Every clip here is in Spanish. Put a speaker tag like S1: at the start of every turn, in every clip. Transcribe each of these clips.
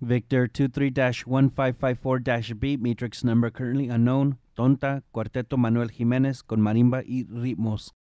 S1: Victor 23-1554-B, matrix number currently unknown, Tonta, Cuarteto Manuel Jiménez con marimba y ritmos.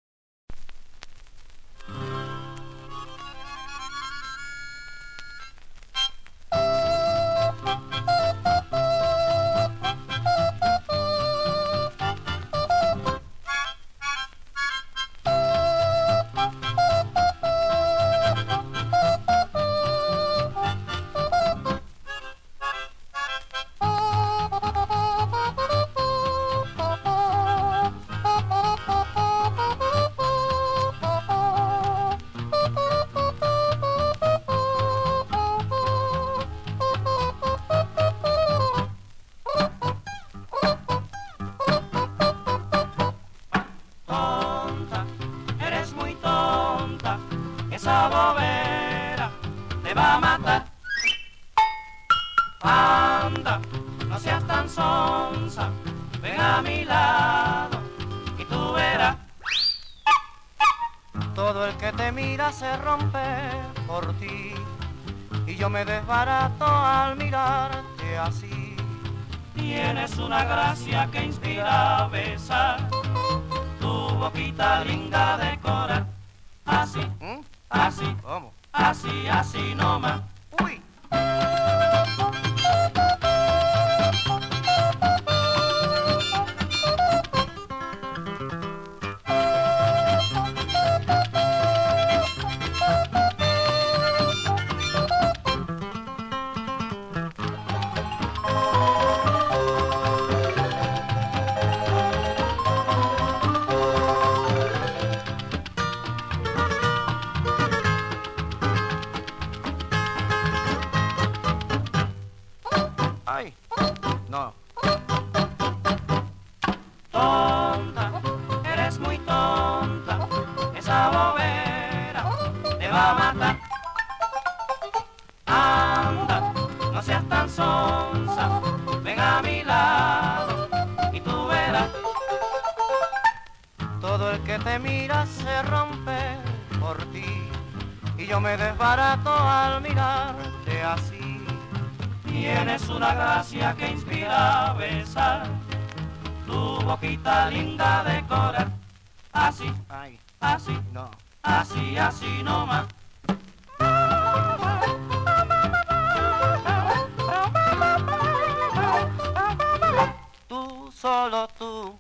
S2: Esa bobera te va a matar. A mi lado y tú verás.
S3: Todo el que te mira se rompe por ti y yo me desbarato al mirarte así.
S2: Tienes una gracia que inspira a besar, tu boquita linda de coral. Así,
S3: ¿Mm?
S2: así,
S3: ¿Cómo?
S2: así, así nomás.
S3: No.
S2: Tonta, eres muy tonta, esa bobera te va a matar. Anda, no seas tan sonsa, ven a mi lado y tú verás.
S3: Todo el que te mira se rompe por ti y yo me desbarato al mirarte así.
S2: Tienes una gracia que inspira a besar, tu boquita linda de coral. Así,
S3: Ay,
S2: así,
S3: no.
S2: así, así nomás.
S3: Tú, solo tú.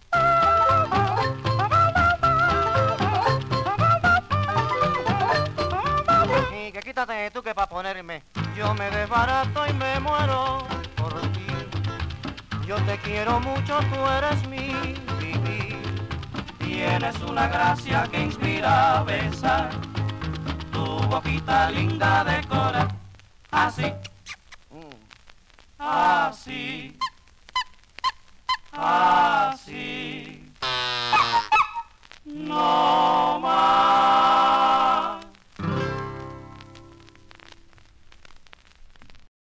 S3: Eh, tú que para ponerme, yo me desbarato y me muero por ti. Yo te quiero mucho, tú eres mi.
S2: Tienes una gracia que inspira a besar. Tu boquita linda de coral. Así.
S3: Mm. Así.
S2: Así.